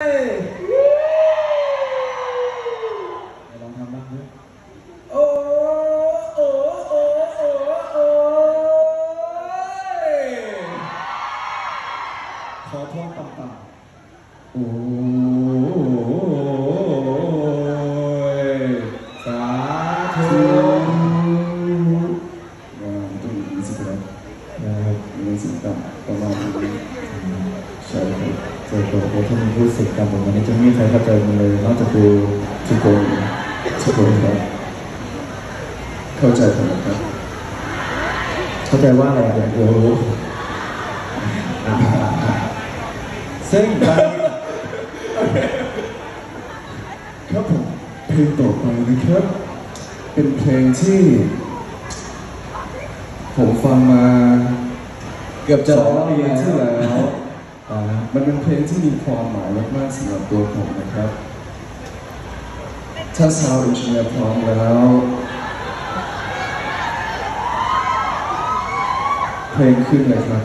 ลองทำบ้างเพื่อนโอ้โอ้โอ้โอ้โอ้ยขอโทษต่ำโอ้ยสาธุๆว่าต้องมีสิบแล้วนะครับมีสิ่งต่ำประมาณนี้ใช่ครับ เจอตัวโอ้ถ้ามันพูดสิ่งต่ำผมวันนี้จะไม่มีใครเข้าใจมันเลยนอกจากดูทุกคนทุกคนครับเข้าใจผมครับ เข้าใจว่าอะไรอะโอ้โหซึ่งครับผมเพลงต่อไปนะครับ เป็นเพลงที่ ผมฟังมา เกือบจะสร้องปีที่แล้ว มันเป็นเพลงที่มีความหมายมากๆสำหรับตัวผมนะครับ ถ้าซาวด์เอนจิเนียร์พร้อมแล้ว เพลงขึ้นเลยครับ